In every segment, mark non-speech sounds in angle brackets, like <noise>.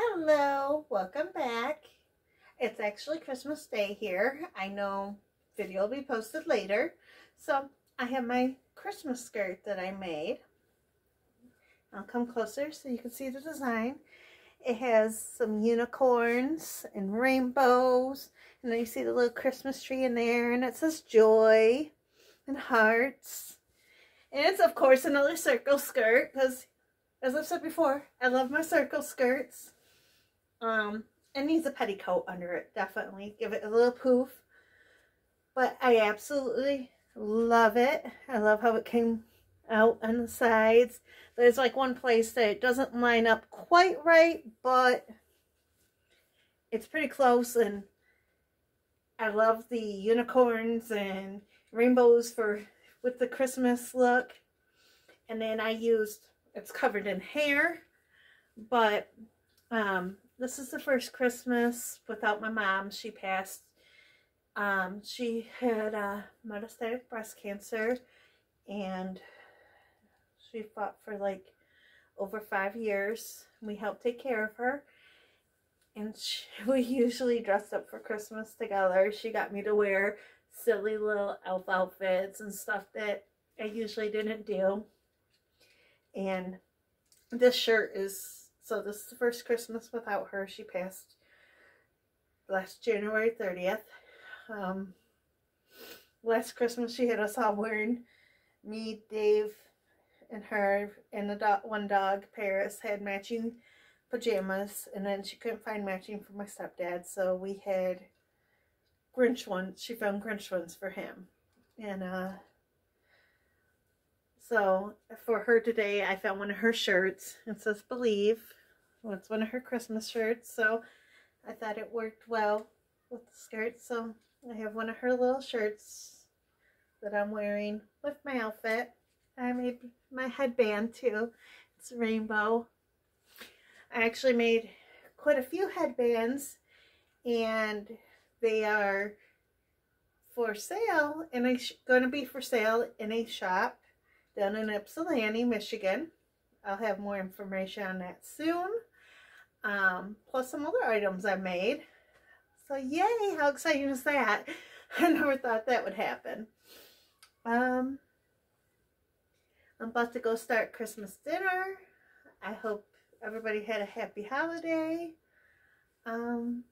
Hello, welcome back. It's actually Christmas Day here. I know video will be posted later. So I have my Christmas skirt that I made. I'll come closer so you can see the design. It has some unicorns and rainbows. And then you see the little Christmas tree in there. And it says joy and hearts. And it's, of course, another circle skirt. Because, as I've said before, I love my circle skirts. Um, It needs a petticoat under it, definitely. Give it a little poof. But I absolutely love it. I love how it came out on the sides. There's like one place that it doesn't line up quite right, but it's pretty close and I love the unicorns and rainbows for with the Christmas look. And then I used, it's covered in hair, but um, this is the first Christmas without my mom. She passed, um, she had uh, metastatic breast cancer and she fought for like over five years. We helped take care of her. And she, <laughs> we usually dressed up for Christmas together. She got me to wear silly little elf outfits and stuff that I usually didn't do. And this shirt is, so this is the first Christmas without her. She passed last January 30th. Um, last Christmas she had us all wearing, me, Dave, and her and the one dog, Paris, had matching pajamas. And then she couldn't find matching for my stepdad. So we had Grinch ones. She found Grinch ones for him. And uh, so for her today, I found one of her shirts. It says Believe. It's one of her Christmas shirts. So I thought it worked well with the skirt. So I have one of her little shirts that I'm wearing with my outfit. I made my headband too. It's rainbow. I actually made quite a few headbands and they are for sale and I'm going to be for sale in a shop down in Ypsilanti, Michigan. I'll have more information on that soon. Um, plus some other items I made. So yay, how exciting is that? <laughs> I never thought that would happen. Um, I'm about to go start Christmas dinner. I hope everybody had a happy holiday. Um,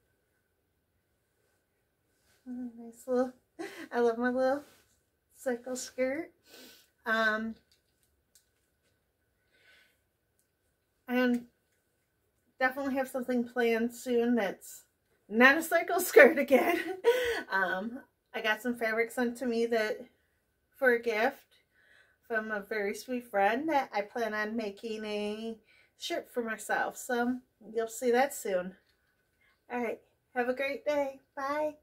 nice little, <laughs> I love my little circle skirt. Um, and definitely have something planned soon that's not a circle <laughs> skirt again. <laughs> um, I got some fabric sent to me that for a gift from a very sweet friend that I plan on making a shirt for myself. So you'll see that soon. All right. Have a great day. Bye.